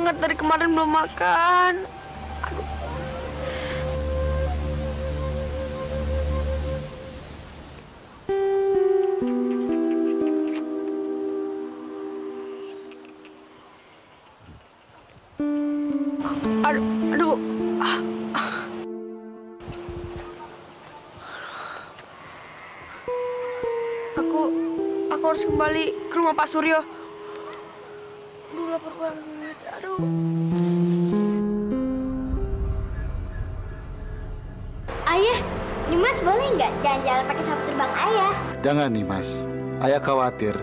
banget dari kemarin belum makan. Aduh, aduh. Aku, aku harus kembali ke rumah Pak Suryo. Aduh, lapar banget. Aduh. Ayah, Dimas boleh nggak jalan-jalan pakai saput terbang ayah? Jangan nih mas, ayah khawatir.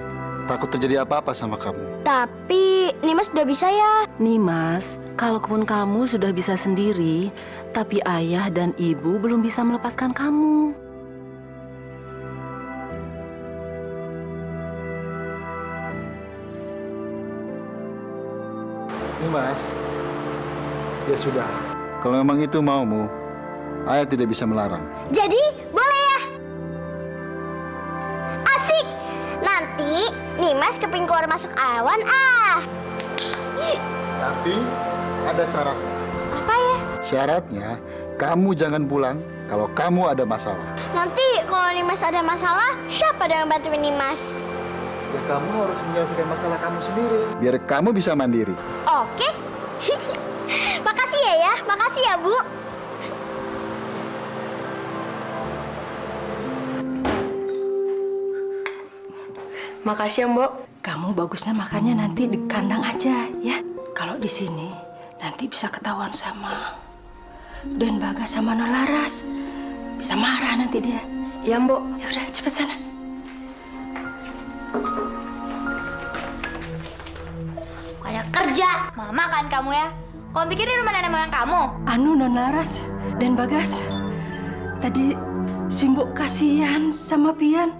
Takut terjadi apa-apa sama kamu. Tapi Nimas udah bisa ya. Nimas, kalaupun kamu sudah bisa sendiri, tapi ayah dan ibu belum bisa melepaskan kamu. Ya sudah. Kalau memang itu maumu, ayah tidak bisa melarang. Jadi boleh ya? Asik. Nanti Nimas keping keluar masuk awan ah. Tapi ada syarat. Apa ya? Syaratnya, kamu jangan pulang kalau kamu ada masalah. Nanti kalau Nimas ada masalah, siapa yang bantuin Nimas? Ya kamu harus menyelesaikan masalah kamu sendiri. Biar kamu bisa mandiri. Oke. Makasih ya Bu. Makasih ya, Mbok. Kamu bagusnya makannya nanti di kandang aja ya. Kalau di sini nanti bisa ketahuan sama dan Bagas sama Nolaras. Bisa marah nanti dia. Ya, Mbok. Ya udah cepet sana. Bukannya kerja, mama kan kamu ya. Kamu pikir di rumah nenek moyang kamu? Anu Nolaras dan Bagas. Tadi Simbok kasihan sama Pian.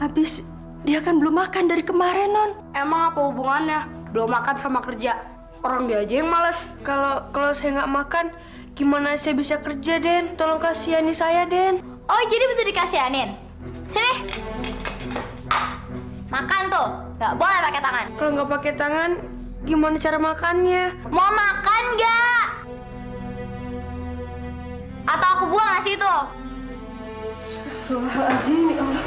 Habis dia kan belum makan dari kemarin non. Emang apa hubungannya? Belum makan sama kerja. Orang dia aja yang males. Kalau kalau saya nggak makan, gimana saya bisa kerja, Den? Tolong kasihani saya, Den. Oh, jadi bisa dikasihanin? Sini. Makan tuh, nggak boleh pakai tangan. Kalau nggak pakai tangan, gimana cara makannya? Mau makan nggak? Atau aku buang nasi itu? Astagfirullahaladzim, ya Allah.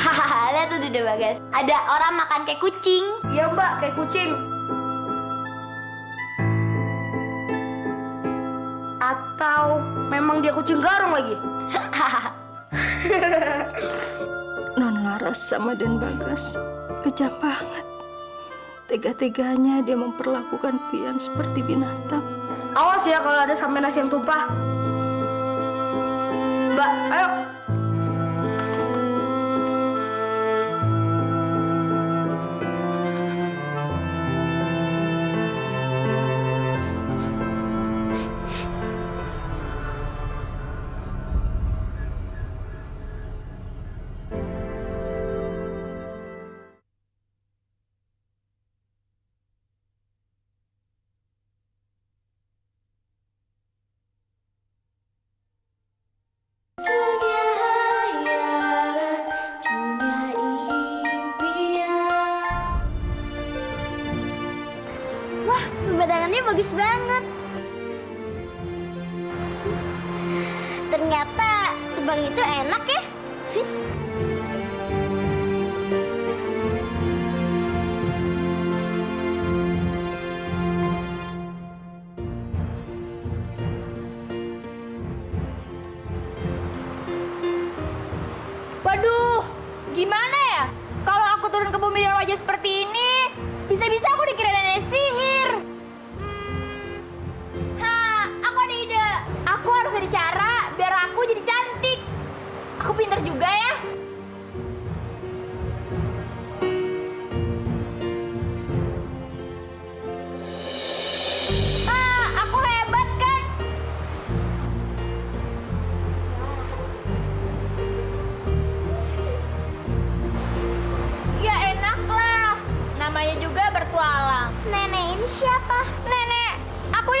Hahaha, lihat tuh Duda Bagas. Ada orang makan kayak kucing. Iya, Mbak, kayak kucing. Atau memang dia kucing garong lagi? Non Laras sama Den Bagas kejam banget. Tega-teganya dia memperlakukan Pian seperti binatang. Awas ya kalau ada sampai nasi yang tumpah. Mbak, ayo.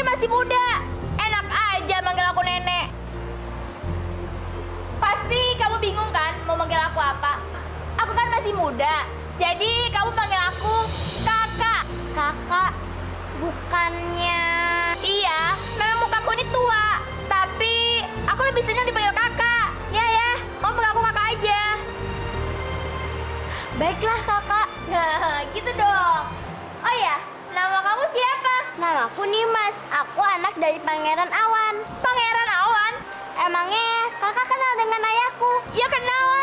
Ini masih muda. Enak aja manggil aku nenek. Pasti kamu bingung kan mau manggil aku apa? Aku kan masih muda. Jadi kamu panggil aku Kakak, bukannya... Iya, memang mukaku ini tua. Tapi aku lebih senang dipanggil kakak. Ya ya, kamu panggil aku kakak aja. Baiklah kakak, Nah, gitu dong. Oh ya, nama kamu siapa? namaku Nimas. Aku anak dari Pangeran Awan. Pangeran Awan. Emangnya kakak kenal dengan ayahku? Ya kenal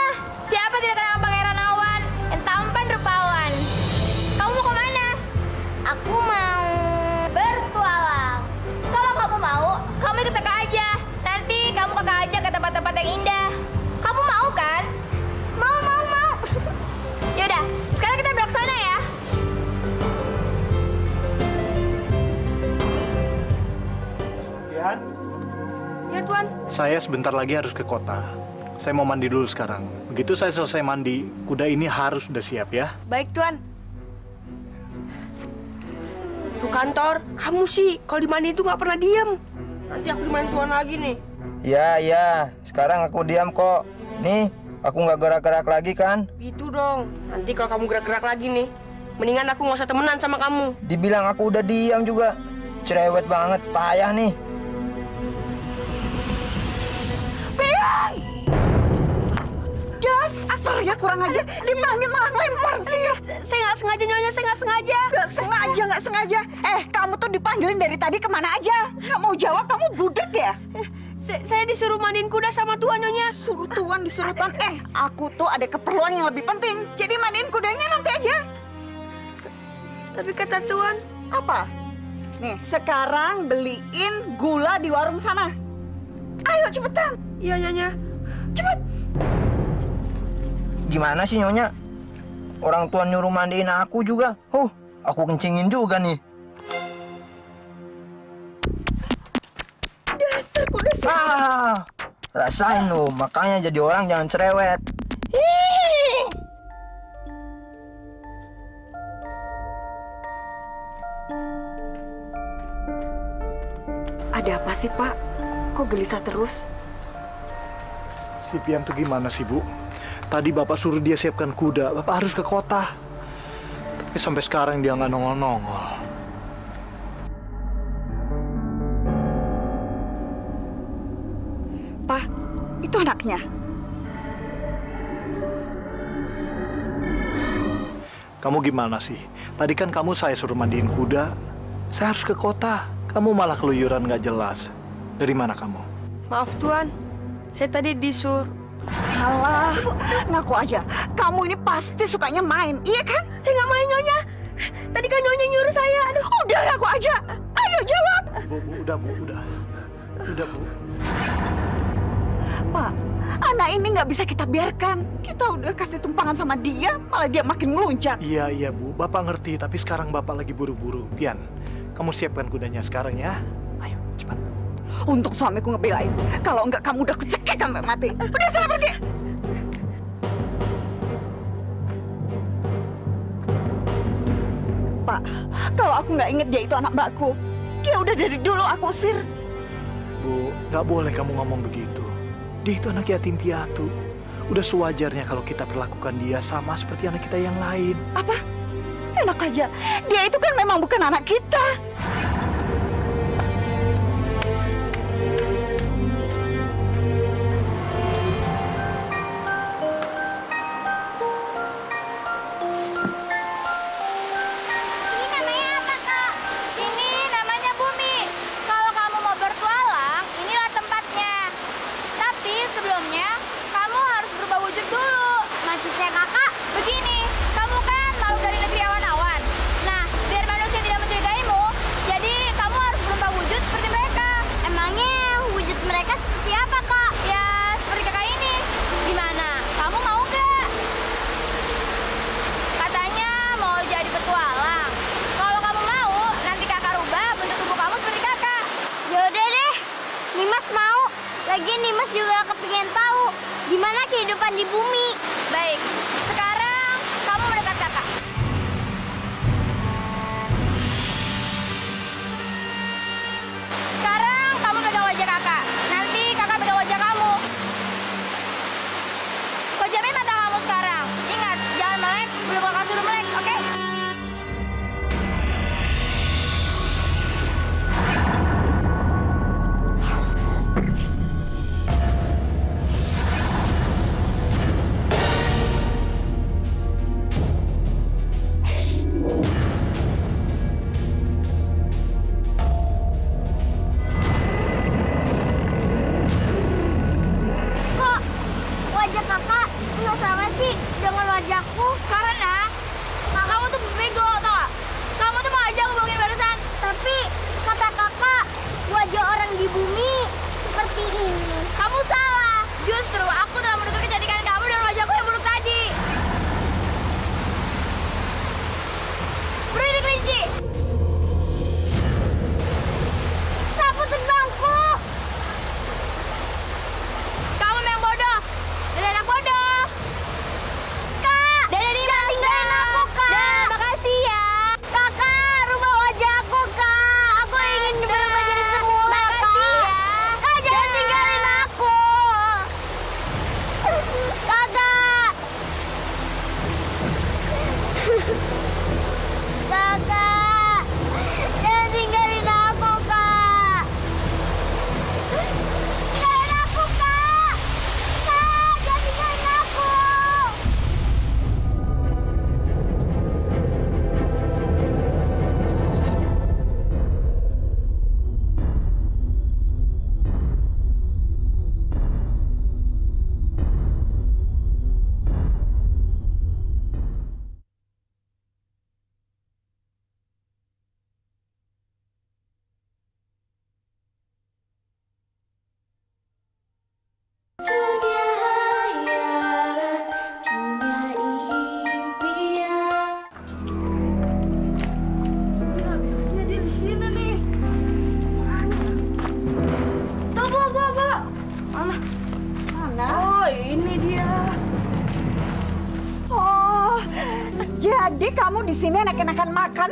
saya sebentar lagi harus ke kota. Saya mau mandi dulu sekarang. Begitu saya selesai mandi, kuda ini harus sudah siap ya. Baik Tuan. Tuh kantor, kamu sih kalau di mandi itu nggak pernah diem. Nanti aku dimandi Tuan lagi nih. Ya, ya. Sekarang aku diam kok. Nih, aku nggak gerak-gerak lagi kan? Gitu dong. Nanti kalau kamu gerak-gerak lagi nih, mendingan aku nggak usah temenan sama kamu. Dibilang aku udah diam juga. Cerewet banget, payah nih. Dasar ya kurang aja, dibilangin malah lempar sih ya. Saya nggak sengaja nyonya, saya nggak sengaja. Gak sengaja, gak sengaja. Eh, kamu tuh dipanggilin dari tadi ke mana aja? Gak mau jawab, kamu budek ya? Saya, saya disuruh mandiin kuda sama Tuan nyonya. Suruh tuan, disuruh tuan. Eh, aku tuh ada keperluan yang lebih penting. Jadi mandiin kudanya nanti aja. Tapi kata Tuan, Apa? Nih, sekarang beliin gula di warung sana. Ayo cepetan. iya nyonya. Cepet. Gimana sih Nyonya? Orang tua nyuruh mandiin aku juga. Huh, aku kencingin juga nih. Dasar kuda sih. Ah, rasain lo. Makanya jadi orang jangan cerewet. Ada apa sih, Pak? Kok gelisah terus? Si Pian tuh gimana sih, Bu? Tadi Bapak suruh dia siapkan kuda. Bapak harus ke kota. Tapi sampai sekarang dia nggak nongol-nongol. Pak, itu anaknya. Kamu gimana sih? Tadi kan kamu saya suruh mandiin kuda. Saya harus ke kota. Kamu malah keluyuran nggak jelas. Dari mana kamu? Maaf Tuan, saya tadi disuruh. Alah, ngaku aja. Kamu ini pasti sukanya main, iya kan? Saya nggak main nyonya. Tadi kan nyonya nyuruh saya. Aduh, Udah ngaku aja. Ayo jawab. Bu, bu, udah bu, udah. Udah bu. Pak, anak ini nggak bisa kita biarkan. Kita udah kasih tumpangan sama dia, malah dia makin melunjak. Iya, iya bu. Bapak ngerti, tapi sekarang Bapak lagi buru-buru. Pian, kamu siapkan kudanya sekarang ya. Ayo, cepat. Untuk suamiku ngebelain. Kalau enggak kamu udah kucekek sampai mati. Udah sana pergi. Pak, kalau aku nggak inget dia itu anak mbakku, dia udah dari dulu aku usir. Bu, nggak boleh kamu ngomong begitu. Dia itu anak yatim piatu. Udah sewajarnya kalau kita perlakukan dia sama seperti anak kita yang lain. Apa? Enak aja. Dia itu kan memang bukan anak kita.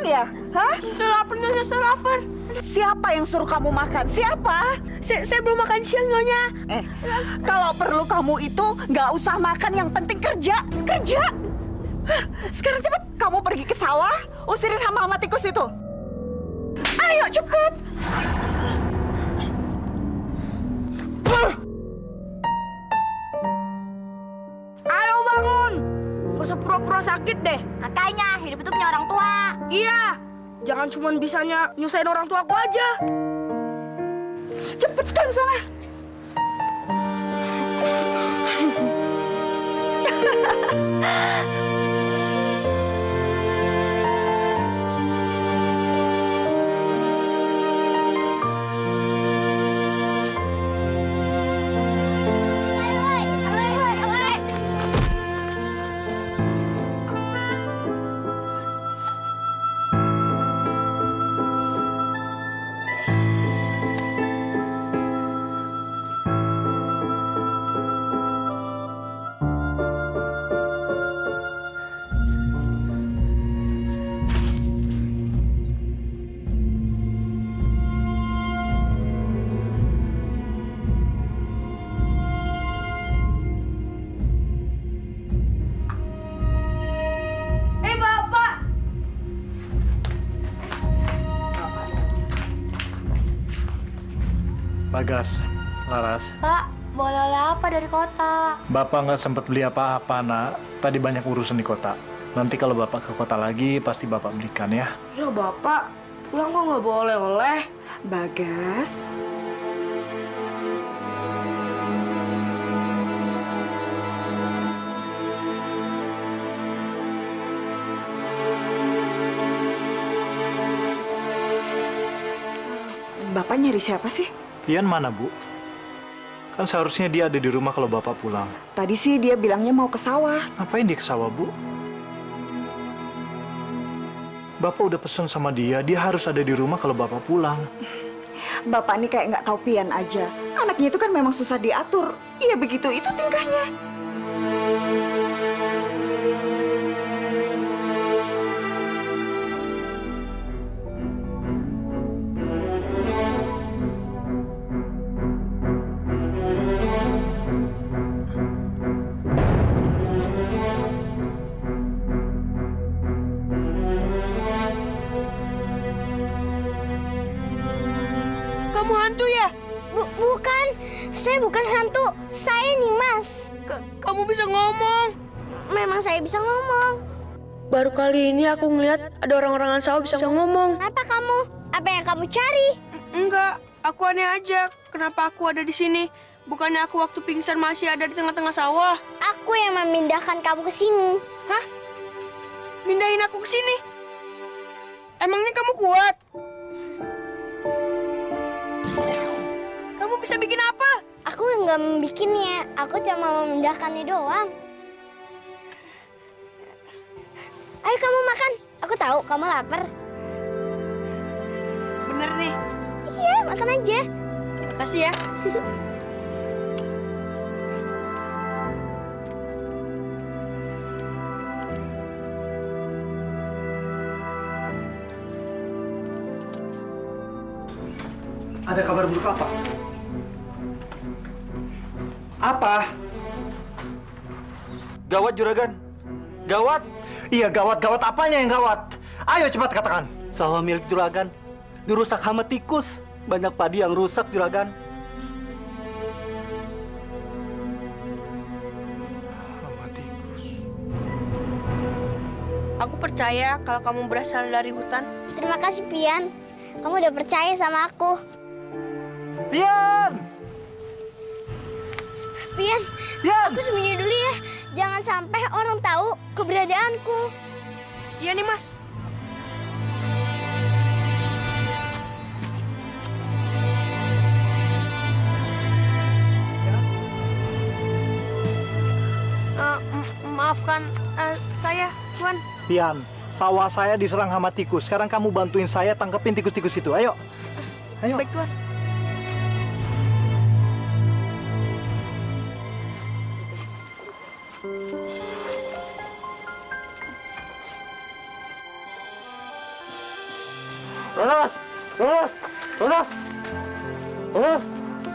Ya? Hah? Saya lapar, Nyonya, saya lapar. Siapa yang suruh kamu makan? Siapa? Saya, saya belum makan siang, Nyonya. Eh, kalau perlu kamu itu nggak usah makan, yang penting kerja, kerja. Sekarang cepet kamu pergi ke sawah, usirin hama-hama tikus itu. Jangan cuma bisanya nyusahin orang tua aku aja. Cepetan sana. Bagas, Laras. Pak, boleh oleh apa dari kota? Bapak nggak sempat beli apa-apa, nak. Tadi banyak urusan di kota. Nanti kalau Bapak ke kota lagi, pasti Bapak belikan ya. Ya, Bapak. Pulang kok nggak boleh oleh. Bagas. Bapak nyari siapa sih? Pian mana, Bu? Kan seharusnya dia ada di rumah kalau Bapak pulang. Tadi sih dia bilangnya mau ke sawah. Ngapain dia ke sawah, Bu? Bapak udah pesen sama dia, dia harus ada di rumah kalau Bapak pulang. Bapak ini kayak nggak tahu pian aja. Anaknya itu kan memang susah diatur. Iya begitu, itu tingkahnya. Ini aku ngeliat ada orang-orangan sawah bisa ngomong. Apa kamu? Apa yang kamu cari? Enggak, aku aneh aja. Kenapa aku ada di sini? Bukannya aku waktu pingsan masih ada di tengah-tengah sawah? Aku yang memindahkan kamu ke sini. Hah? Mindahin aku ke sini? Emangnya kamu kuat? Kamu bisa bikin apa? Aku nggak membikinnya, aku cuma memindahkannya doang. Ayo kamu makan, aku tahu kamu lapar. Bener nih. Iya, makan aja. Makasih ya. Ada kabar buruk apa? Apa? Gawat juragan. Gawat. Iya gawat, gawat apanya yang gawat? Ayo cepat katakan. Sawah milik juragan dirusak hama tikus. Banyak padi yang rusak juragan. Hama tikus. Aku percaya kalau kamu berasal dari hutan. Terima kasih Pian, kamu udah percaya sama aku. Pian! Pian, Pian! aku sembunyi dulu ya. Jangan sampai orang tahu keberadaanku. Iya nih mas. Eh, maafkan eh, saya, Tuan. Pian, sawah saya diserang hama tikus. Sekarang kamu bantuin saya tangkepin tikus-tikus itu. Ayo. Ayo. Baik, Tuan. Laras, Laras,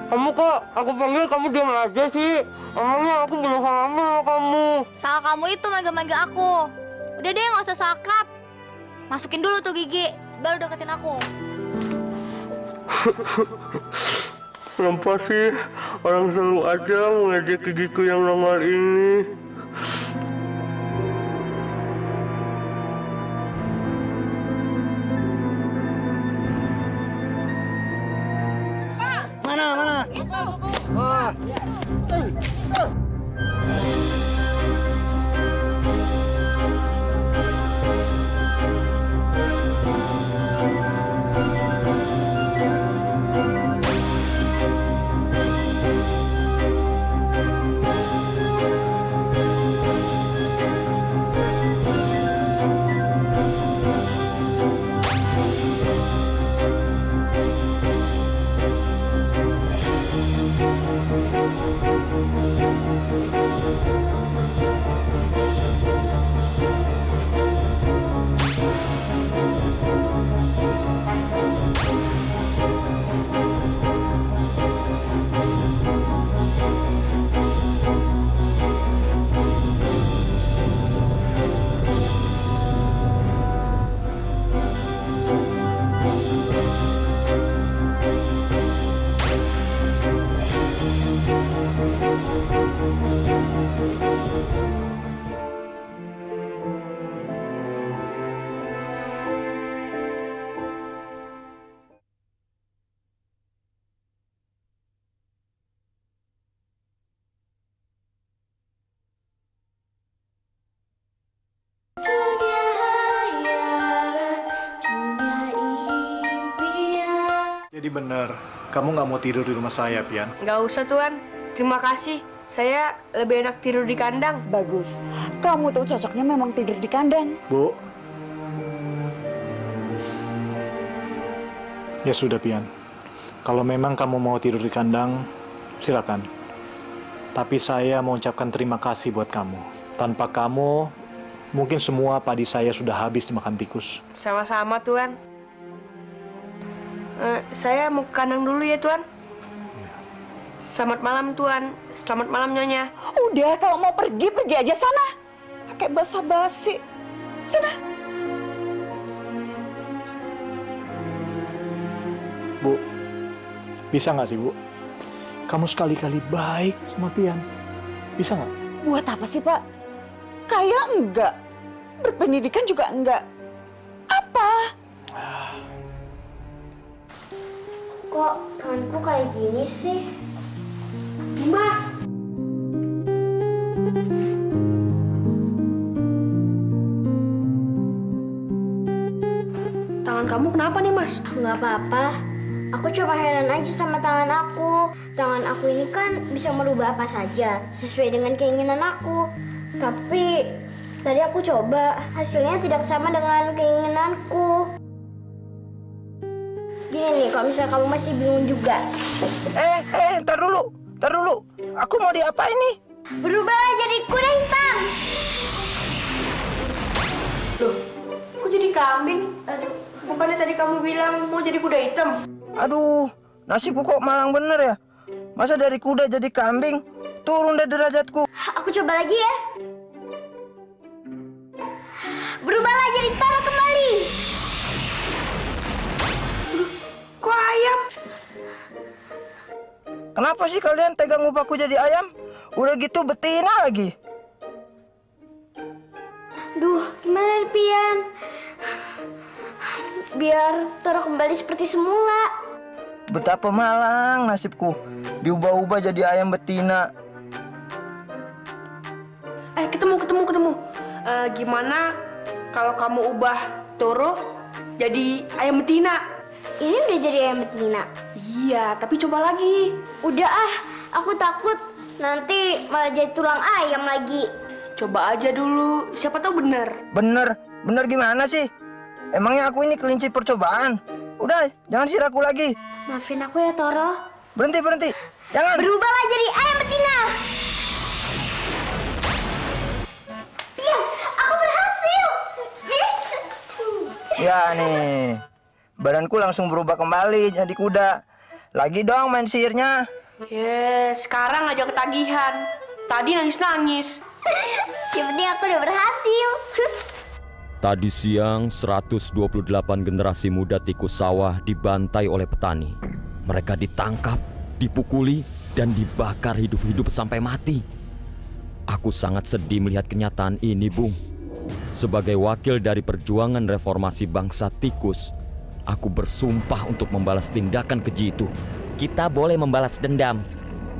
kamu kok aku panggil kamu diam aja sih? Emangnya aku belum salamin sama kamu. Salah kamu itu mega-mega aku. Udah deh nggak usah so akrab. Masukin dulu tuh gigi, baru deketin aku. Kenapa sih orang selalu aja mengejek gigiku yang nongol ini? Kamu nggak mau tidur di rumah saya, Pian. Nggak usah, Tuan. Terima kasih. Saya lebih enak tidur di kandang. Bagus. Kamu tuh cocoknya memang tidur di kandang. Bu. Ya sudah, Pian. Kalau memang kamu mau tidur di kandang, silakan. Tapi saya mau ucapkan terima kasih buat kamu. Tanpa kamu, mungkin semua padi saya sudah habis dimakan tikus. Sama-sama, Tuan. Eh, saya mau ke kandang dulu ya, Tuan. Selamat malam, Tuan. Selamat malam, Nyonya. Udah, kalau mau pergi, pergi aja sana. Pakai basa-basi. Sana. Bu, bisa nggak sih, Bu? Kamu sekali-kali baik sama Pian. Bisa nggak? Buat apa sih, Pak? Kayak enggak. Berpendidikan juga enggak. Apa? Kok tanganku kayak gini sih? Dimas! Tangan kamu kenapa nih, Mas? Nggak apa-apa. Aku cuma heran aja sama tangan aku. Tangan aku ini kan bisa merubah apa saja sesuai dengan keinginan aku. Tapi tadi aku coba, hasilnya tidak sama dengan keinginanku. Kalau misalnya kamu masih bingung juga. Eh, eh, ntar dulu, ntar dulu. Aku mau diapain nih? Berubahlah jadi kuda hitam. Loh, kok jadi kambing? Aduh, bukannya tadi kamu bilang mau jadi kuda hitam? Aduh, nasibku kok malang bener ya. Masa dari kuda jadi kambing? Turun deh derajatku. Aku coba lagi ya. Berubahlah jadi Toro kembali. Kok ayam? Kenapa sih kalian tegang ubahku jadi ayam? Udah gitu betina lagi. Duh, gimana nih Pian? Biar Toro kembali seperti semula. Betapa malang nasibku. Diubah-ubah jadi ayam betina. Eh, ketemu, ketemu, ketemu. Eh, gimana kalau kamu ubah Toro jadi ayam betina? Ini udah jadi ayam betina. Iya, tapi coba lagi. Udah ah, aku takut nanti malah jadi tulang ayam lagi. Coba aja dulu, siapa tahu bener. Bener, bener gimana sih? Emangnya aku ini kelinci percobaan? Udah, jangan siraku lagi. Maafin aku ya Toro. Berhenti, berhenti. Jangan. Berubahlah jadi ayam betina. Pian, aku berhasil. Yes. Ya nih, badanku langsung berubah kembali jadi kuda. Lagi dong main sihirnya. Yes, sekarang aja ketagihan. Tadi nangis-nangis. Yang penting aku udah berhasil. Tadi siang, 128 generasi muda tikus sawah dibantai oleh petani. Mereka ditangkap, dipukuli, dan dibakar hidup-hidup sampai mati. Aku sangat sedih melihat kenyataan ini, Bung. Sebagai wakil dari perjuangan reformasi bangsa tikus, aku bersumpah untuk membalas tindakan keji itu. Kita boleh membalas dendam,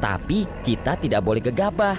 tapi kita tidak boleh gegabah.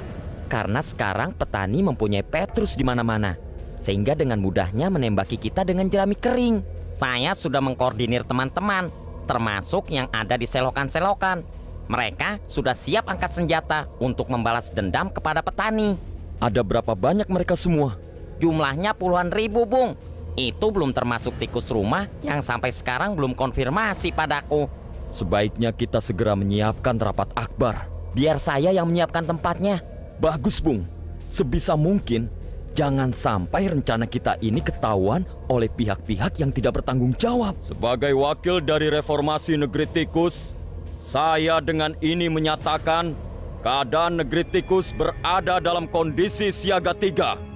Karena sekarang petani mempunyai Petrus di mana-mana, sehingga dengan mudahnya menembaki kita dengan jerami kering. Saya sudah mengkoordinir teman-teman, termasuk yang ada di selokan-selokan. Mereka sudah siap angkat senjata untuk membalas dendam kepada petani. Ada berapa banyak mereka semua? Jumlahnya puluhan ribu, Bung. Itu belum termasuk tikus rumah yang sampai sekarang belum konfirmasi padaku. Sebaiknya kita segera menyiapkan rapat akbar. Biar saya yang menyiapkan tempatnya. Bagus, Bung. Sebisa mungkin jangan sampai rencana kita ini ketahuan oleh pihak-pihak yang tidak bertanggung jawab. Sebagai wakil dari reformasi negeri tikus, saya dengan ini menyatakan keadaan negeri tikus berada dalam kondisi siaga tiga.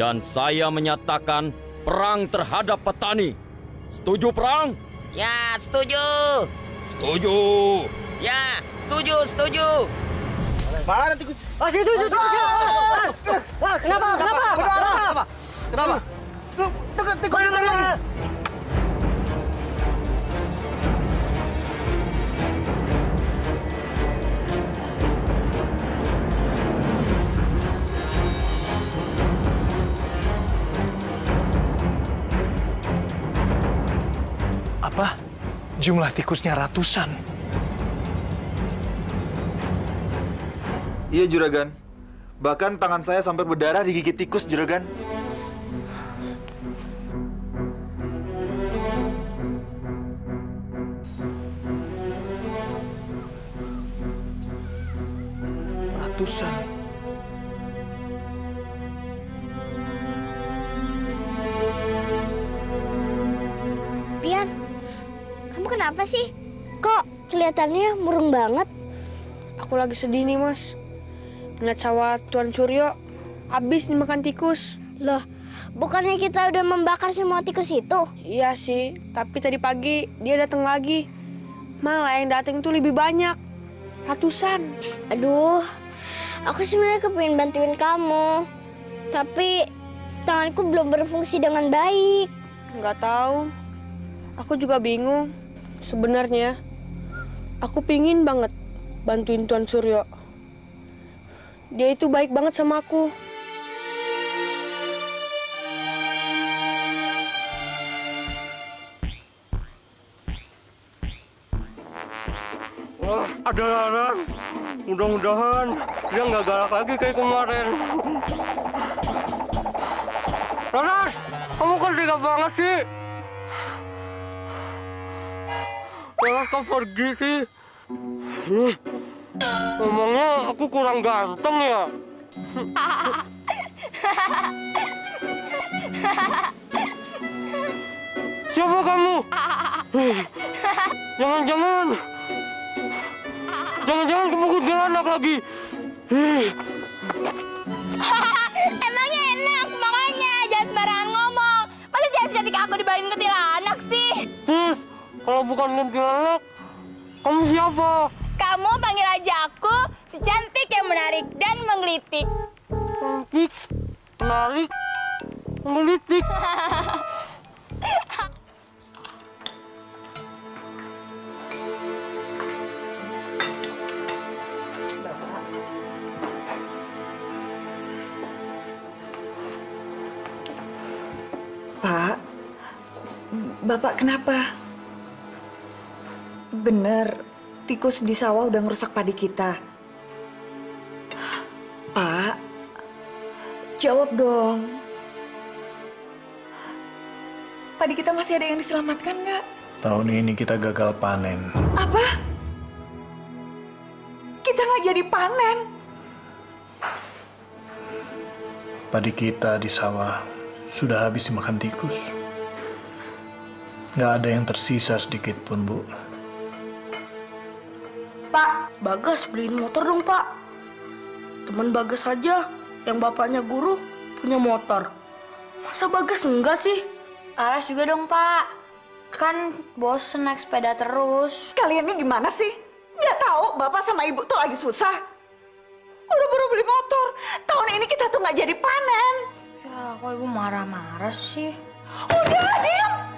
Dan saya menyatakan perang terhadap petani. Setuju perang? Ya, setuju. Setuju. Ya, setuju, setuju. Mana tikus? Oh, situ, situ, situ. Ah, kenapa? Kenapa? Kenapa? Kenapa? Tikus, tikus, tikus. Apa? Jumlah tikusnya ratusan. Iya juragan. Bahkan tangan saya sampai berdarah digigit tikus juragan. Kelihatannya murung banget? Aku lagi sedih nih, Mas. Ngeliat sawah Tuan Suryo habis dimakan tikus. Loh, bukannya kita udah membakar semua tikus itu? Iya sih, tapi tadi pagi dia datang lagi. Malah yang datang tuh lebih banyak. Ratusan. Aduh, aku sebenarnya kepingin bantuin kamu. Tapi tanganku belum berfungsi dengan baik. Nggak tahu. Aku juga bingung. Sebenarnya, Aku pingin banget bantuin Tuan Suryo. Dia itu baik banget sama aku. Wah, ada laras. Mudah-mudahan dia nggak galak lagi kayak kemarin. Laras, kamu kan tega banget sih? Laras kau pergi sih. Ih, Ngomongnya aku kurang ganteng ya. Siapa kamu? Jangan-jangan. Jangan-jangan kamu kuntilanak lagi. Emangnya enak, makanya jangan sembarangan ngomong. Masa jangan cantik aku dibandingin kuntilanak sih? Terus, kalau bukan kuntilanak, kamu siapa? Kamu panggil aja aku si cantik yang menarik dan menggelitik. Cantik, menarik, menggelitik. Pak, Bapak kenapa? Bener, tikus di sawah udah ngerusak padi kita. Pak, jawab dong. Padi kita masih ada yang diselamatkan nggak? Tahun ini kita gagal panen. Apa? Kita nggak jadi panen. Padi kita di sawah sudah habis dimakan tikus. Nggak ada yang tersisa sedikit pun, Bu. Pak, Bagas beliin motor dong, Pak. Teman Bagas aja yang bapaknya guru punya motor. Masa Bagas enggak sih? Aras juga dong, Pak. Kan bosen naik sepeda terus. Kalian ini gimana sih? Nggak tahu bapak sama ibu tuh lagi susah. Buru-buru beli motor. Tahun ini kita tuh nggak jadi panen. Ya, kok ibu marah-marah sih? Udah, diam!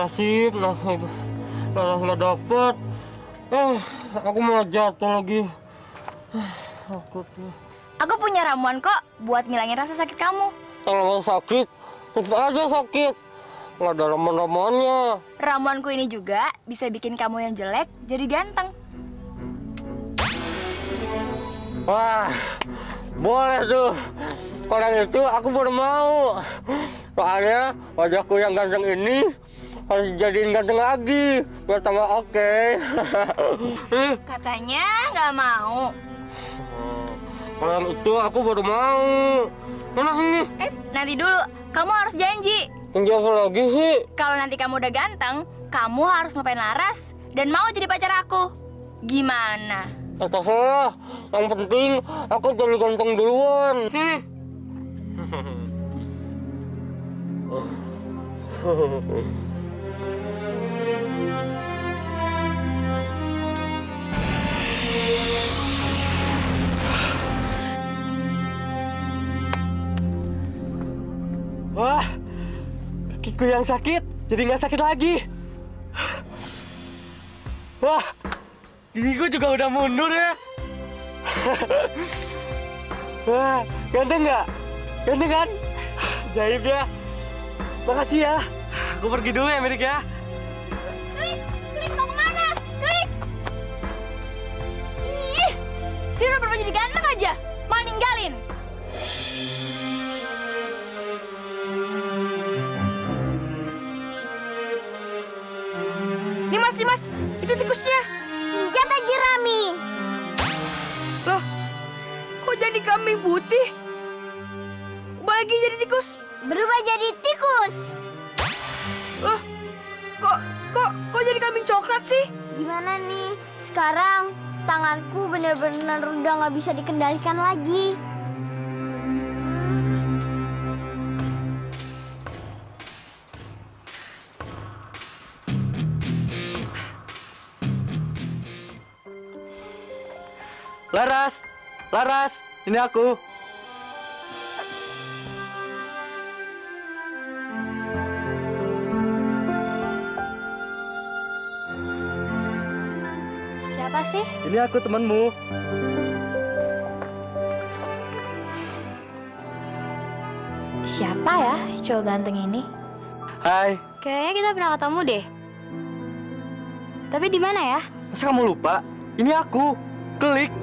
Nasib, nasib. Laras nggak dapet. Eh, aku malah jatuh lagi. Takut nih. Aku punya ramuan kok buat ngilangin rasa sakit kamu. Kalau sakit, tetap aja sakit. Nggak ada ramuan-ramuannya. Ramuanku ini juga bisa bikin kamu yang jelek jadi ganteng. Wah, boleh tuh. Kalau yang itu aku baru mau. Soalnya wajahku yang ganteng ini harus dijadiin ganteng lagi biar tambah oke. Ih, Katanya nggak mau. Kalau yang itu aku baru mau. Mana ini? Eh, nanti dulu. Kamu harus janji. Janji apa lagi sih? Kalau nanti kamu udah ganteng, kamu harus ngelupain Laras dan mau jadi pacar aku. Gimana? Eh, terserah. Yang penting aku jadi ganteng duluan. Sini. Wah, kakiku yang sakit jadi nggak sakit lagi. Wah, gigiku juga udah mundur ya. Wah, ganteng nggak? Ganteng kan? Jaib ya. Makasih ya. Aku pergi dulu ya, Merik ya. Klik, klik mau ke mana? Dia udah berubah jadi ganteng aja. Malah ninggalin. Nih mas, itu tikusnya. Senjata jerami. Loh, kok jadi kambing putih? Ubah lagi jadi tikus. Berubah jadi tikus. Loh, kok kok kok jadi kambing coklat sih? Gimana nih? Sekarang tanganku benar-benar udah nggak bisa dikendalikan lagi. Laras, Laras, ini aku. Siapa sih? Ini aku temanmu. Siapa ya cowok ganteng ini? Hai, Kayaknya kita pernah ketemu deh. Tapi di mana ya? masa kamu lupa? Ini aku. Klik.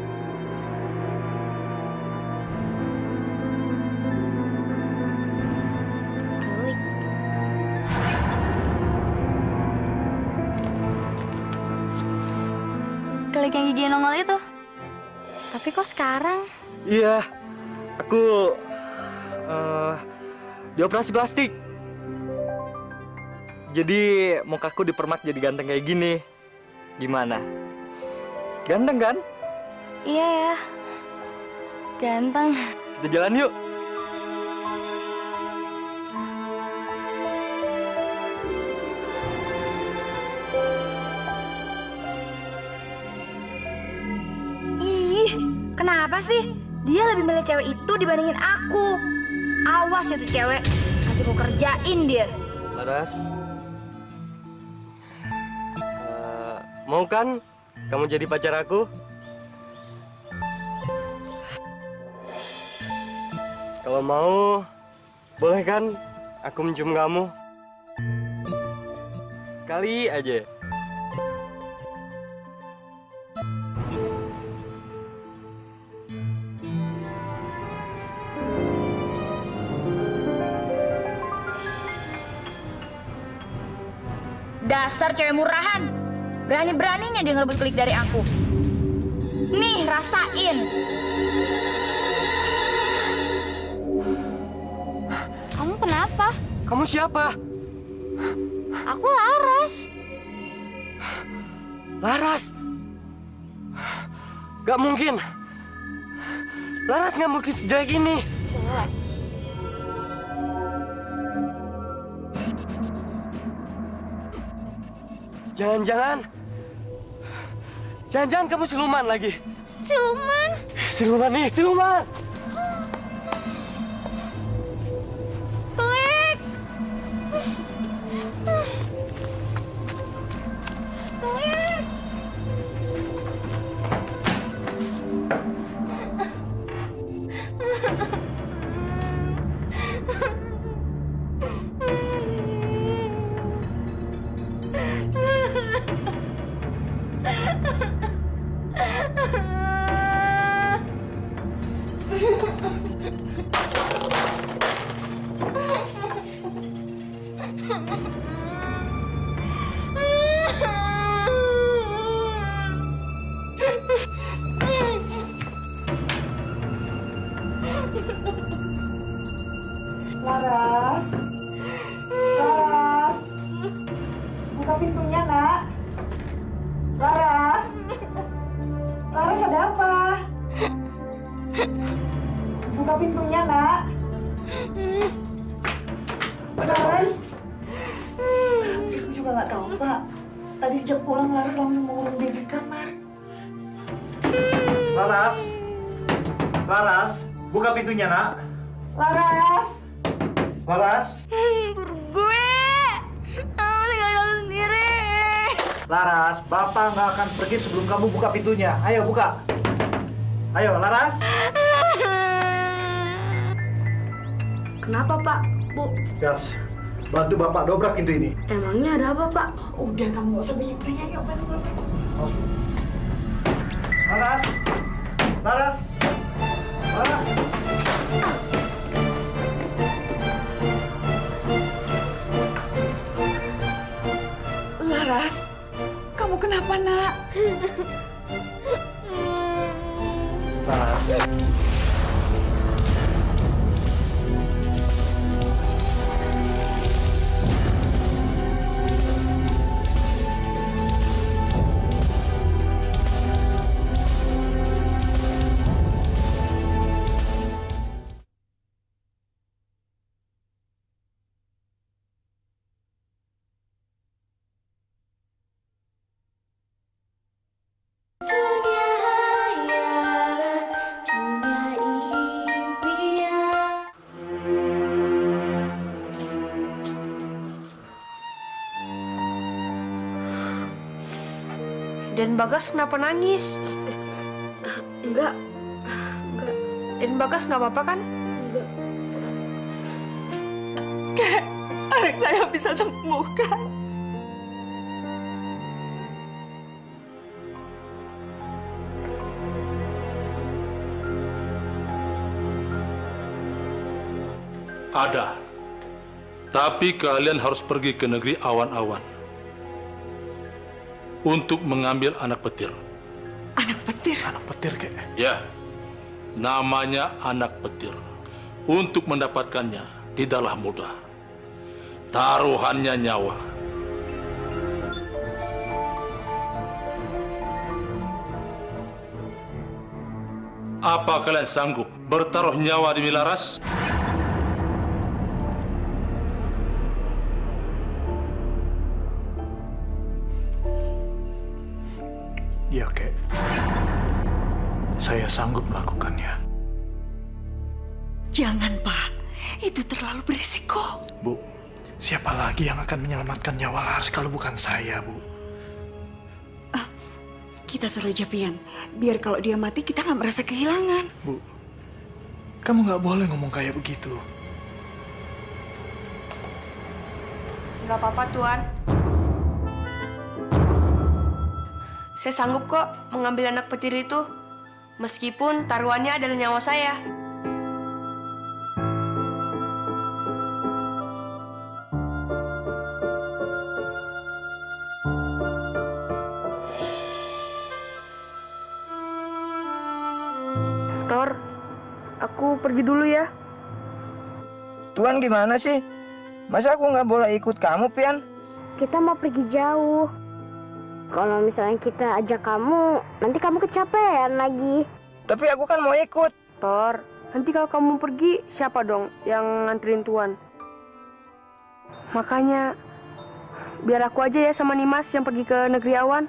Klik yang gigi nongol itu. Tapi kok sekarang? Iya, aku eh dioperasi plastik. Jadi mukaku dipermak jadi ganteng kayak gini. Gimana? Ganteng kan? Iya ya. Ganteng. Kita jalan yuk. Kenapa sih? Dia lebih milih cewek itu dibandingin aku. Awas ya tuh cewek. Nanti aku kerjain dia. Laras. Eh, mau kan kamu jadi pacar aku? Kalau mau, boleh kan aku mencium kamu? Sekali aja. Dasar cewek murahan. Berani-beraninya dia ngerebut klik dari aku. Nih, rasain. Kamu kenapa? Kamu siapa? Aku Laras. Laras. Gak mungkin. Laras gak mungkin sejelek ini. Jelek. Jangan-jangan. Jangan-jangan kamu siluman lagi. Siluman? Siluman nih, siluman. Pintunya. Ayo buka. Ayo, Laras. Kenapa, Pak? Bu, Gas, bantu Bapak dobrak pintu ini. emangnya ada apa, Pak? Udah, kamu nggak usah banyak tanya. Yuk, bantu Bapak. Laras. Laras. Laras. Laras, kamu kenapa, Nak? Laras. Dan Bagas kenapa nangis? Enggak. Enggak. Dan Bagas nggak apa-apa kan? Enggak. Kek, anak saya bisa sembuh kan? Ada. Tapi kalian harus pergi ke negeri awan-awan untuk mengambil anak petir. Anak petir? Anak petir, kek. Ya, namanya anak petir. Untuk mendapatkannya tidaklah mudah. Taruhannya nyawa. Apa kalian sanggup bertaruh nyawa di Milaras? Akan menyelamatkan nyawa Laras kalau bukan saya, Bu? Kita suruh aja Pian. Biar kalau dia mati kita nggak merasa kehilangan. Bu, kamu nggak boleh ngomong kayak begitu. Nggak apa-apa, Tuan. Saya sanggup kok mengambil anak petir itu. Meskipun taruhannya adalah nyawa saya. Dulu ya. Tuan gimana sih? Masa aku nggak boleh ikut kamu, Pian? Kita mau pergi jauh. Kalau misalnya kita ajak kamu, nanti kamu kecapean lagi. Tapi aku kan mau ikut. Tor, nanti kalau kamu pergi, siapa dong yang nganterin Tuan? Makanya, biar aku aja ya sama Nimas yang pergi ke negeri awan.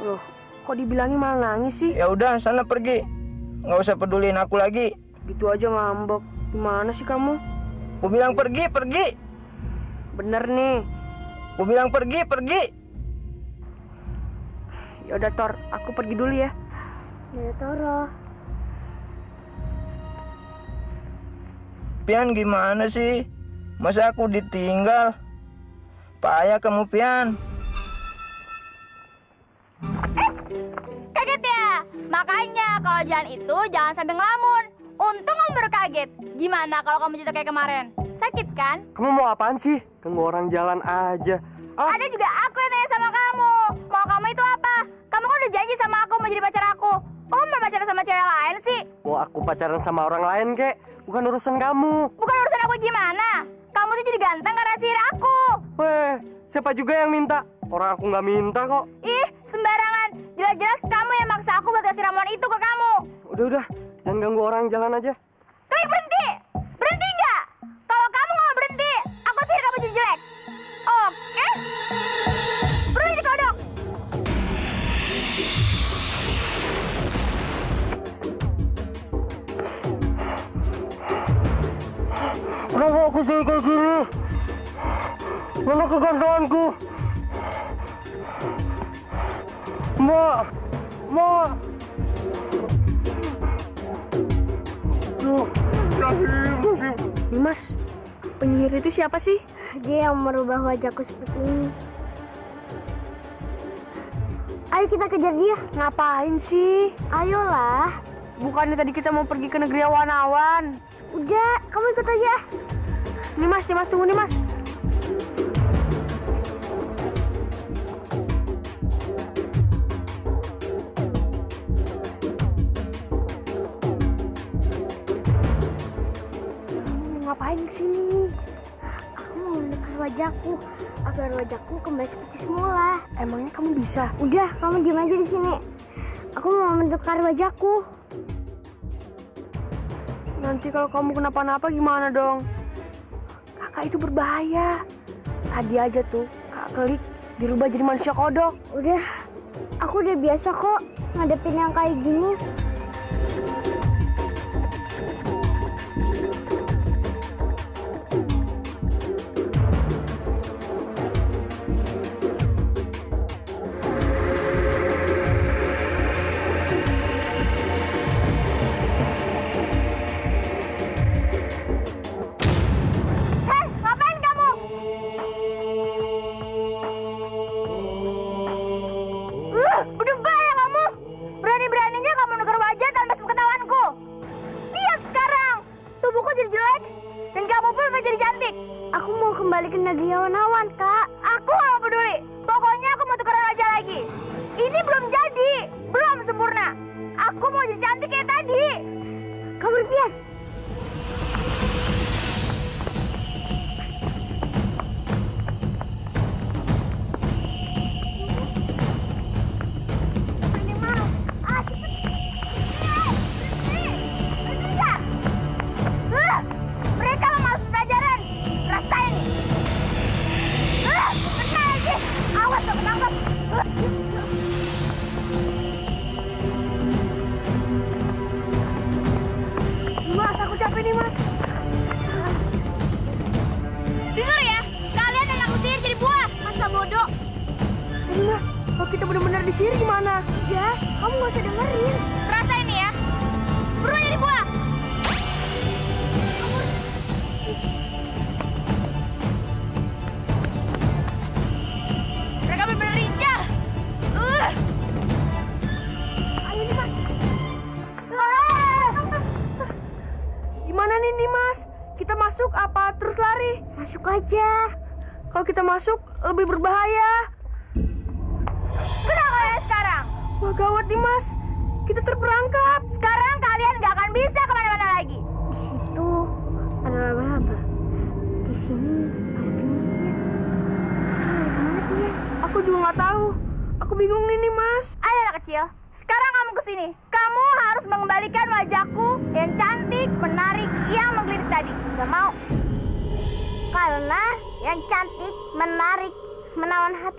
Loh, kok dibilangin malah nangis sih? Ya udah, sana pergi. Nggak usah peduliin aku lagi. Gitu aja ngambek. Gimana sih kamu? Aku bilang pergi, pergi. Bener nih. Aku bilang pergi, pergi. Ya udah Tor, aku pergi dulu ya. Ya Toro. Pian gimana sih? Masa aku ditinggal? Payah kamu, Pian. Kaget ya? Makanya kalau jalan itu jangan sampai ngelamun. Untung kamu baru kaget. Gimana kalau kamu cerita kayak kemarin? Sakit kan? Kamu mau apaan sih? Ganggu orang jalan aja. Ada juga aku yang tanya sama kamu. Mau kamu itu apa? Kamu kan udah janji sama aku mau jadi pacar aku. Kok kamu mau pacaran sama cewek lain sih? Mau aku pacaran sama orang lain, kek? Bukan urusan kamu. Bukan urusan aku gimana? Kamu tuh jadi ganteng karena sihir aku. Weh, siapa juga yang minta? Orang aku nggak minta kok. Ih, sembarangan. Jelas-jelas kamu yang maksa aku buat kasih ramuan itu ke kamu. Udah-udah, jangan ganggu orang jalan aja. Klik! Berhenti Kenapa aku jadi kayak gini? Mana kegandaanku? Mbak! Mbak! Duh, Rahim, Rahim. Nimas, penyihir itu siapa sih? Dia yang merubah wajahku seperti ini. Ayo kita kejar dia. Ngapain sih? Ayolah. Bukannya tadi kita mau pergi ke negeri awan-awan. Udah, kamu ikut aja. Nimas, Nimas tunggu Nimas. Kamu mau ngapain ke sini? Aku mau menukar wajahku agar wajahku kembali seperti semula. Emangnya kamu bisa? Udah, kamu diam aja di sini. Aku mau menukar wajahku. Nanti kalau kamu kenapa-napa gimana dong? Kakak itu berbahaya. Tadi aja tuh, Kak Klik dirubah jadi manusia kodok. Udah, aku udah biasa kok ngadepin yang kayak gini. Aja. Kalau kita masuk lebih berbahaya.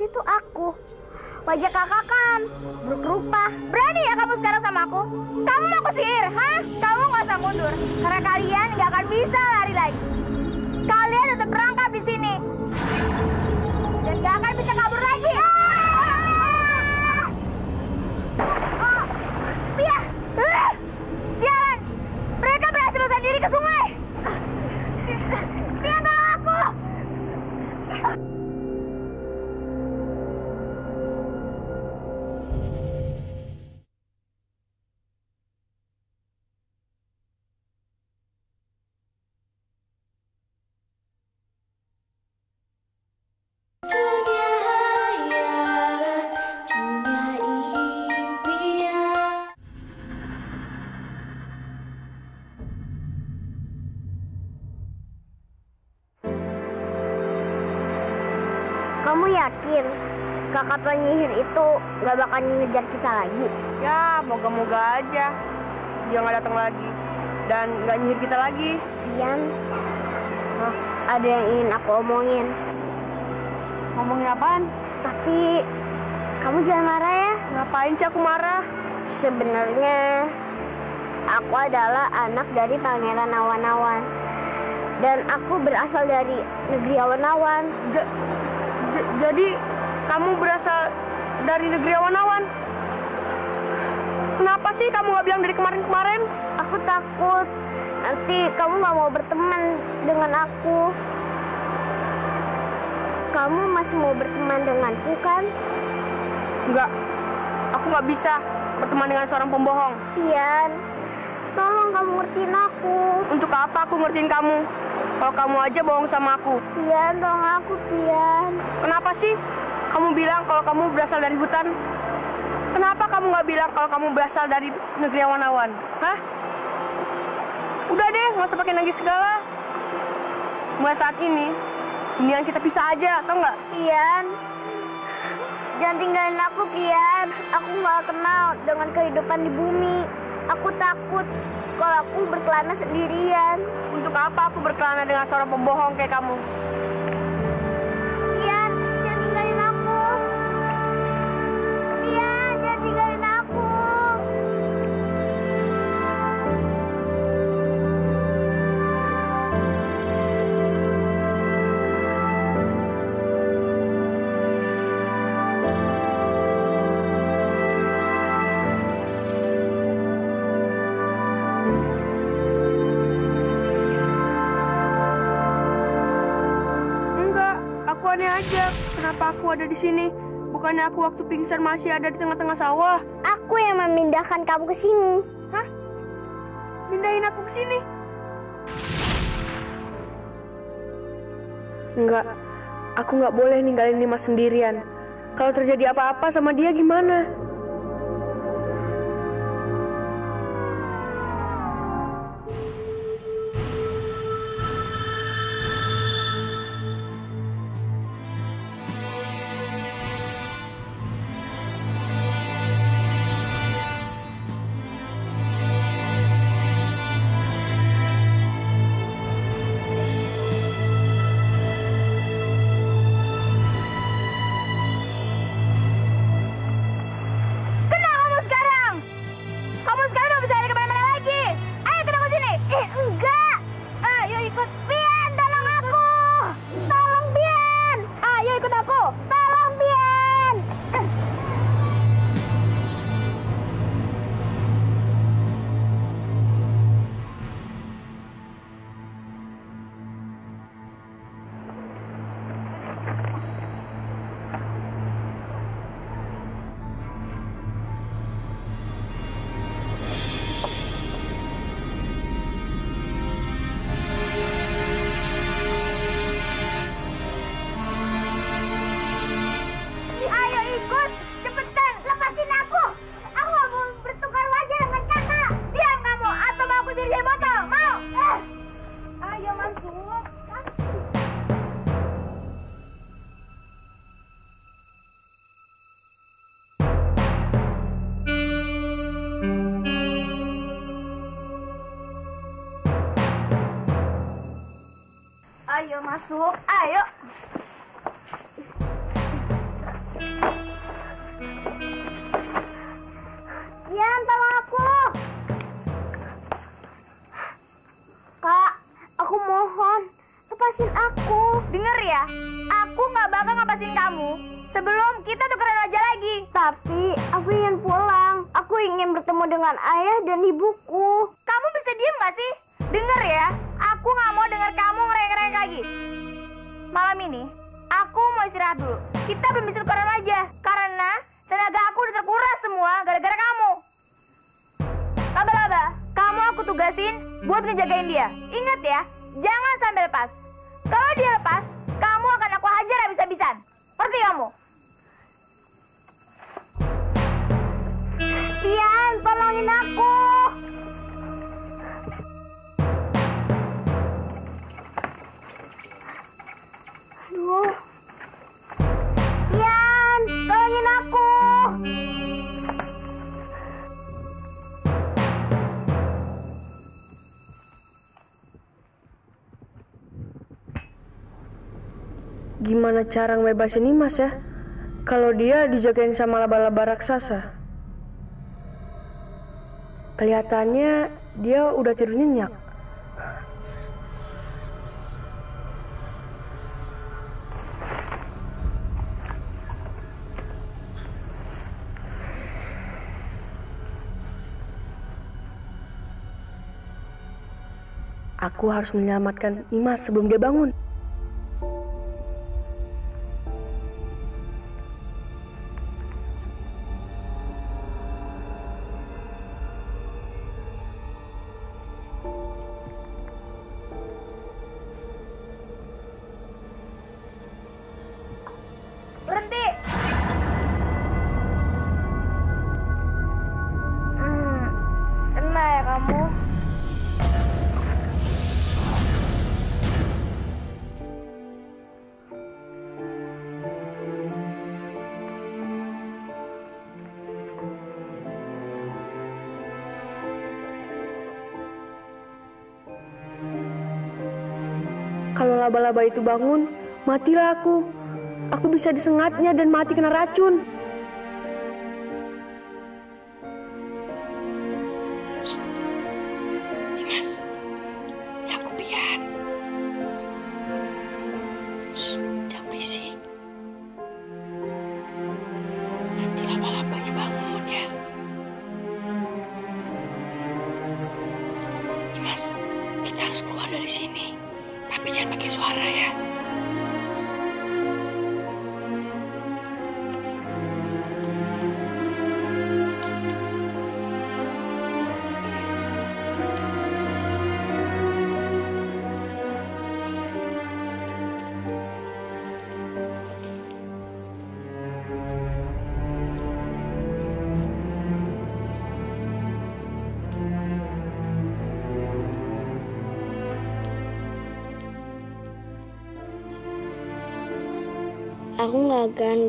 Hati itu aku. Wajah kakak kan berkerupah. Berani ya kamu sekarang sama aku? Kamu mau aku sihir, hah? Kamu nggak usah mundur, karena kalian nggak akan bisa lari lagi. Penyihir itu gak bakal ngejar kita lagi? Ya, moga-moga aja dia nggak datang lagi dan nggak nyihir kita lagi. Ian, ada yang ingin aku omongin. Ngomongin apaan? Tapi kamu jangan marah ya. Ngapain sih aku marah? Sebenarnya aku adalah anak dari Pangeran Awan-Awan. Dan aku berasal dari negeri awan-awan. Ja- jadi kamu berasal dari negeri awan-awan? Kenapa sih kamu nggak bilang dari kemarin-kemarin? Aku takut nanti kamu nggak mau berteman dengan aku. Kamu masih mau berteman denganku kan? Enggak, aku nggak bisa berteman dengan seorang pembohong. Ian, tolong kamu ngertiin aku. Untuk apa aku ngertiin kamu? Kalau kamu aja bohong sama aku. Ian, tolong aku, Ian. Kenapa sih kamu bilang kalau kamu berasal dari hutan? Kenapa kamu nggak bilang kalau kamu berasal dari negeri awan-awan? Hah? Udah deh, nggak usah pakai nangis segala. Mulai saat ini, mendingan kita pisah aja, tau nggak? Pian, jangan tinggalin aku, Pian. Aku nggak kenal dengan kehidupan di bumi. Aku takut kalau aku berkelana sendirian. Untuk apa aku berkelana dengan seorang pembohong kayak kamu? Aku aneh aja. Kenapa aku ada di sini? Bukannya aku waktu pingsan masih ada di tengah-tengah sawah? Aku yang memindahkan kamu ke sini. Hah? Mindahin aku ke sini? Enggak, aku nggak boleh ninggalin Dimas sendirian. Kalau terjadi apa-apa sama dia gimana? Lepasin aku. Denger ya, aku nggak bakal ngapasin kamu sebelum kita tukeran wajah lagi. Tapi aku ingin pulang. Aku ingin bertemu dengan ayah dan ibuku. Kamu bisa diem gak sih? Denger ya, aku nggak mau denger kamu ngereng-ngereng lagi. Malam ini, aku mau istirahat dulu. Kita belum bisa tukeran wajah karena tenaga aku udah terkuras semua gara-gara kamu. Laba-laba, kamu aku tugasin buat ngejagain dia. Ingat ya, jangan sampai lepas. Kalau dia lepas, kamu akan aku hajar habis-habisan. Ngerti kamu? Pian, tolongin aku. Aduh. Pian, tolongin aku. Gimana cara ngebebasin Nimas ya? Kalau dia dijagain sama laba-laba raksasa. Kelihatannya dia udah tidur nyenyak. Aku harus menyelamatkan Nimas sebelum dia bangun. Laba-laba itu bangun, matilah aku. Aku bisa disengatnya dan mati kena racun.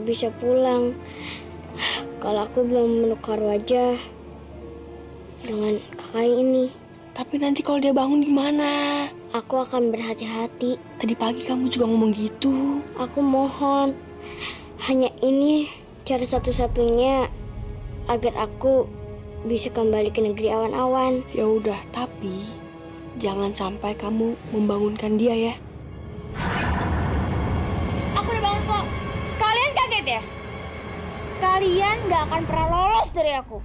Bisa pulang kalau aku belum menukar wajah dengan kakak ini. Tapi nanti kalau dia bangun gimana? Aku akan berhati-hati. Tadi pagi kamu juga ngomong gitu. Aku mohon, hanya ini cara satu-satunya agar aku bisa kembali ke negeri awan-awan. Ya udah, tapi jangan sampai kamu membangunkan dia ya. Gak akan pernah lolos dari aku.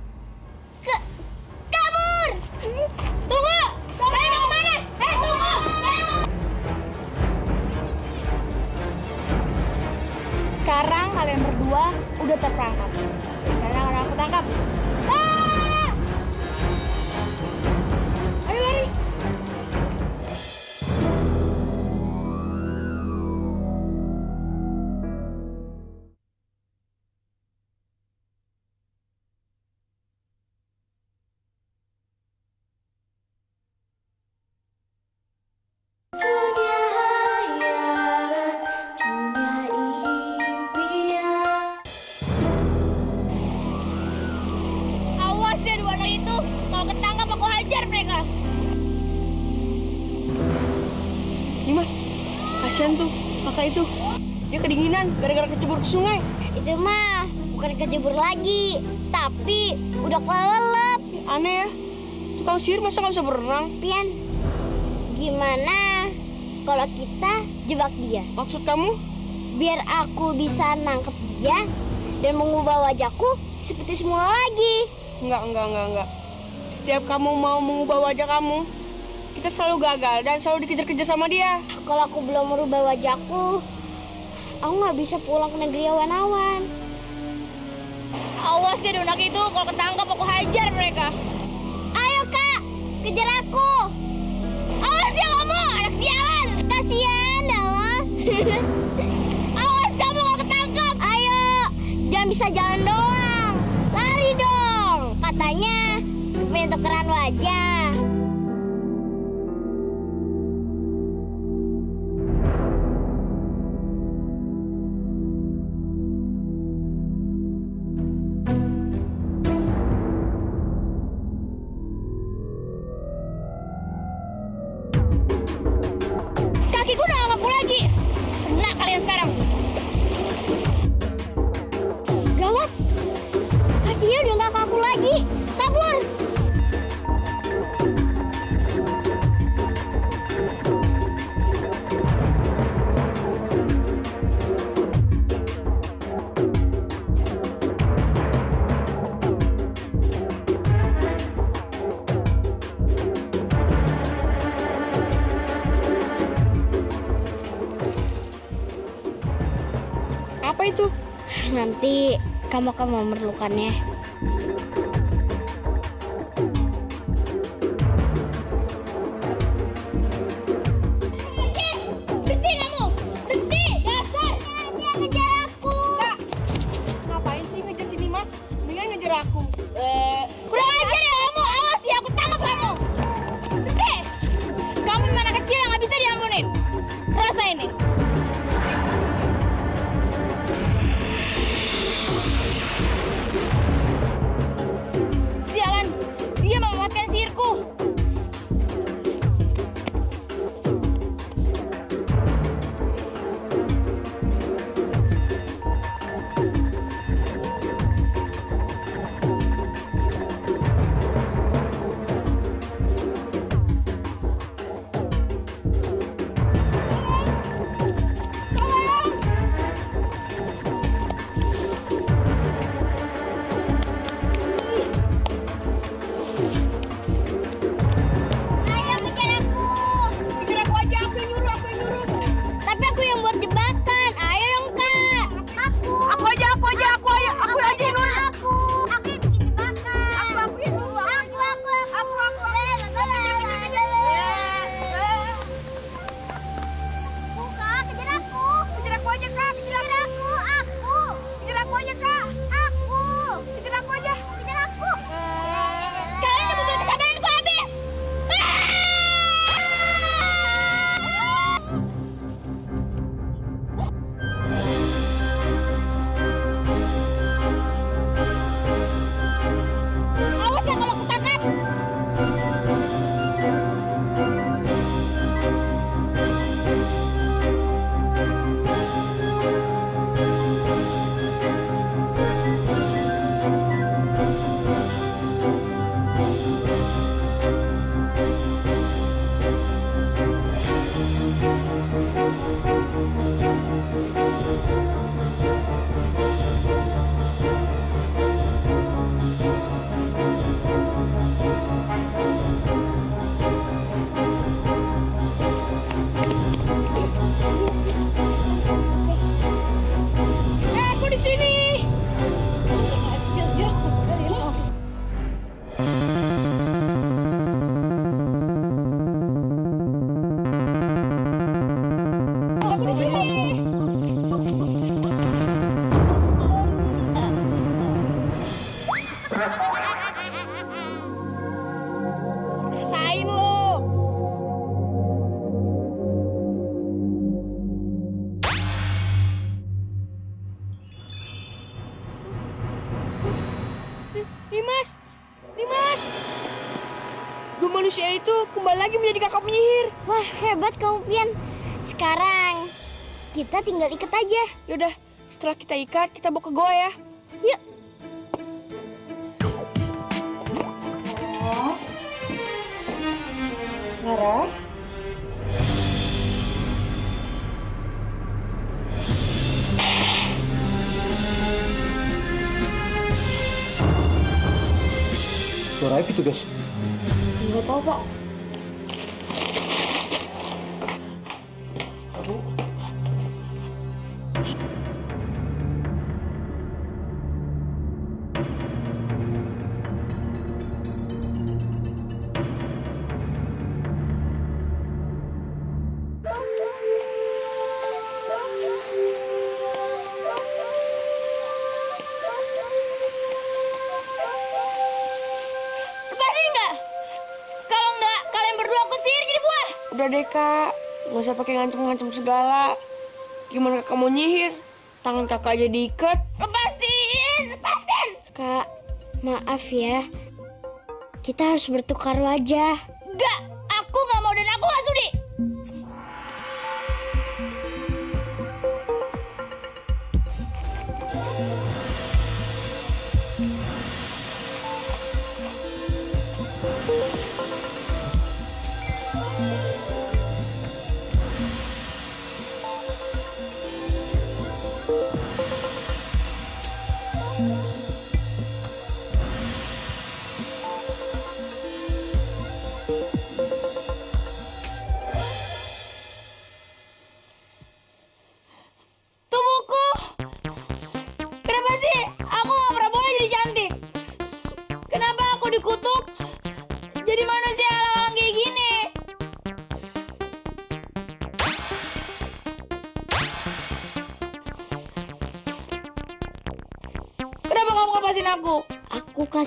Ke kabur! Tunggu! Kalian mau ke mana? Eh, tunggu! Sekarang kalian berdua udah terperangkap. Kalian akan aku tangkap. Gara-gara kecebur ke sungai. Itu mah bukan kejebur lagi, tapi udah kelelep. Aneh ya. Tukang sihir masa nggak bisa berenang? Pian, gimana kalau kita jebak dia? Maksud kamu? Biar aku bisa nangkep dia dan mengubah wajahku seperti semula lagi. Enggak, enggak, enggak, enggak. Setiap kamu mau mengubah wajah kamu, kita selalu gagal dan selalu dikejar-kejar sama dia. Kalau aku belum merubah wajahku, aku nggak bisa pulang ke negeri awan-awan. Awas ya donak itu, kalau ketangkap aku hajar mereka. Ayo kak, kejar aku. Awas ya kamu, anak sialan. Kasihan Dala. Awas kamu kalau ketangkap. Ayo, jangan bisa jalan doang. Lari dong. Katanya pengen tukeran wajah. Itu? Nanti kamu akan memerlukannya. Tinggal ikat aja. Yaudah, setelah kita ikat, kita bawa ke goa ya. Yuk. Laras. Suara apa itu, guys? Usah pakai ngancem-ngancem segala. Gimana kakak mau nyihir? Tangan kakak aja diikat. Lepasin, lepasin. Kak, maaf ya. Kita harus bertukar wajah. Nggak, aku nggak mau dan aku nggak sudi.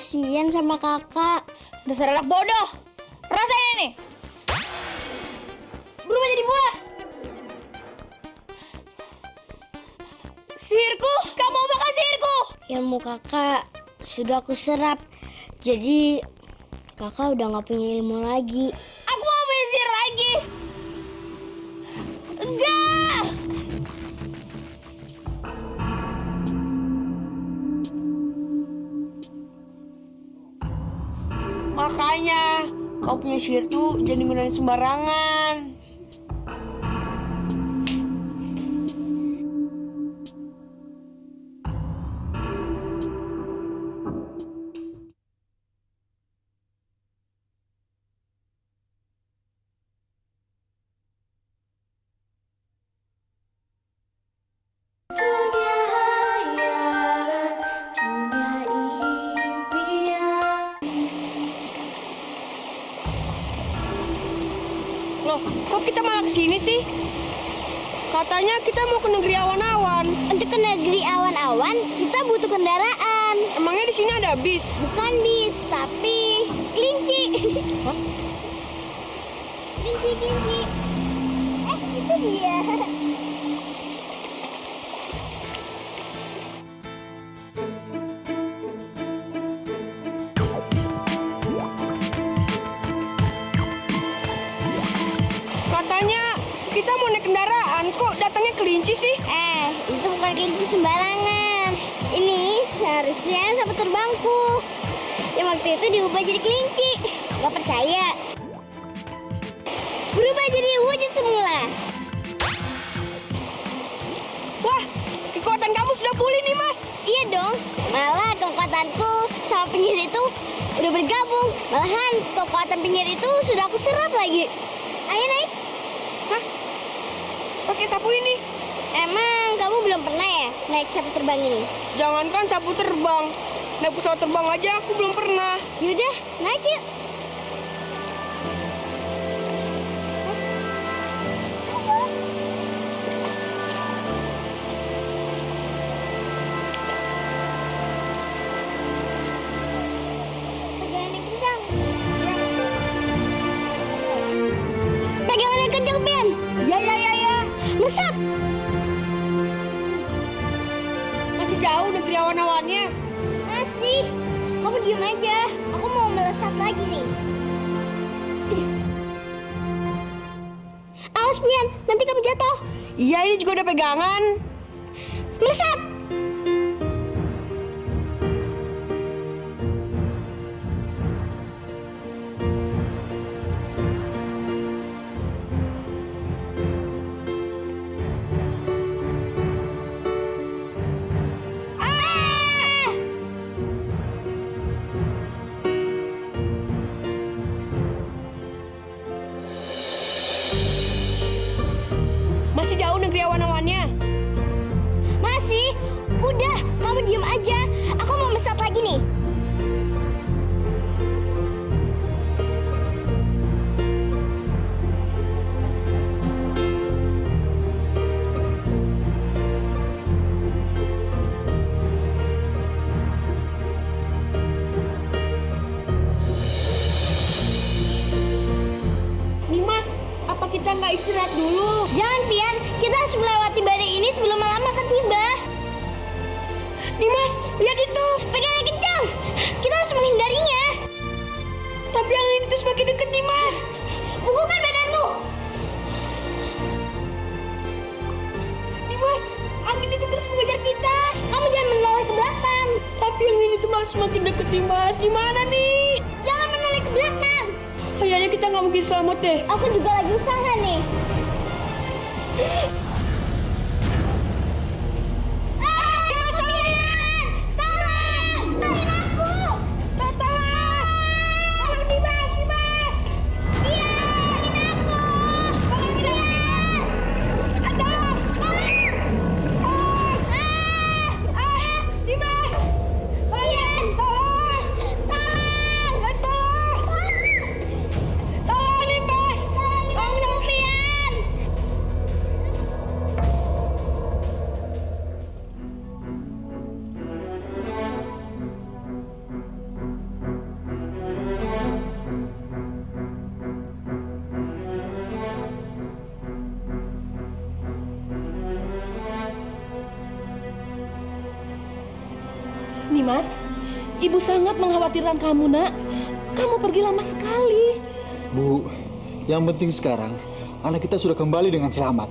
Kasihan sama kakak. Dasar anak bodoh. Rasain ini. Berubah jadi buah. Sihirku, kamu bakal sihirku. Ilmu kakak sudah aku serap. Jadi kakak udah nggak punya ilmu lagi. Sihir tuh jangan digunain sembarangan. Sih? Katanya kita mau ke negeri awan-awan. Untuk ke negeri awan-awan, kita butuh kendaraan. Emangnya di sini ada bis? Bukan bis, tapi kelinci. Kelinci, kelinci. Eh, itu dia. Seharusnya sapu terbangku. Yang waktu itu diubah jadi kelinci. Gak percaya? Berubah jadi wujud semula. Wah, kekuatan kamu sudah pulih nih, Mas. Iya dong. Malah kekuatanku sama penyihir itu udah bergabung. Malahan kekuatan penyihir itu sudah aku serap lagi. Ayo naik. Hah? Pakai sapu ini? Emang kamu belum pernah ya naik sapu terbang ini? Jangankan sapu terbang, naik pesawat terbang aja aku belum pernah. Yaudah, naik yuk. Juga kamu diem aja. Aku mau melesat lagi nih. Nimas. Gimana nih? Jangan menoleh ke belakang. Kayaknya kita nggak mungkin selamat deh. Aku juga lagi usaha nih. Sangat mengkhawatirkan kamu, nak. Kamu pergi lama sekali. Bu, yang penting sekarang anak kita sudah kembali dengan selamat.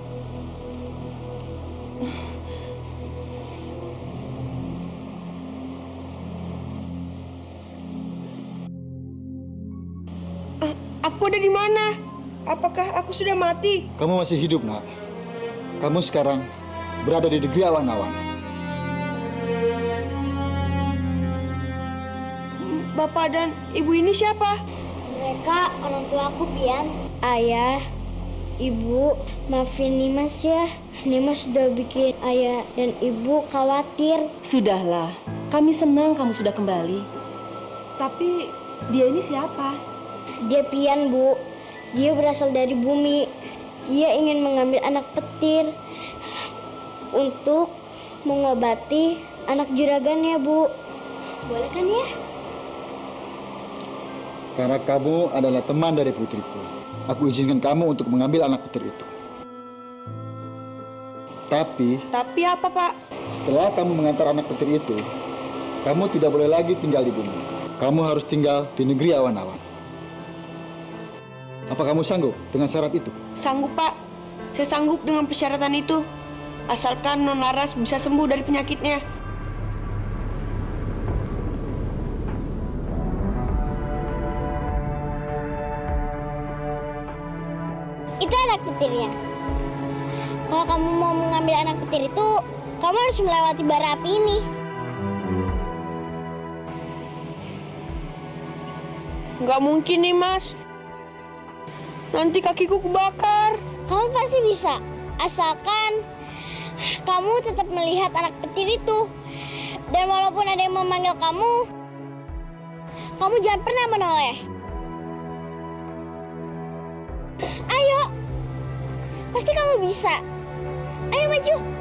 Aku ada di mana? Apakah aku sudah mati? Kamu masih hidup, nak. Kamu sekarang berada di negeri awan-awan. Bapak dan ibu ini siapa? Mereka orang tua aku, Pian. Ayah, ibu, maafin Nimas ya. Nimas sudah bikin ayah dan ibu khawatir. Sudahlah, kami senang kamu sudah kembali. Tapi dia ini siapa? Dia Pian, Bu. Dia berasal dari bumi. Dia ingin mengambil anak petir untuk mengobati anak juragannya, Bu. Boleh kan ya? Karena kamu adalah teman dari putriku. Aku izinkan kamu untuk mengambil anak petir itu. Tapi Tapi apa, Pak? setelah kamu mengantar anak petir itu, kamu tidak boleh lagi tinggal di bumi. Kamu harus tinggal di negeri awan-awan. Apa kamu sanggup dengan syarat itu? Sanggup, Pak. Saya sanggup dengan persyaratan itu. Asalkan Non Laras bisa sembuh dari penyakitnya. Petirnya. Kalau kamu mau mengambil anak petir itu, kamu harus melewati bara api ini. Nggak mungkin nih, Mas. Nanti kakiku kebakar. Kamu pasti bisa, asalkan kamu tetap melihat anak petir itu. Dan walaupun ada yang memanggil kamu, kamu jangan pernah menoleh. Ayo, pasti kamu bisa. Ayo maju.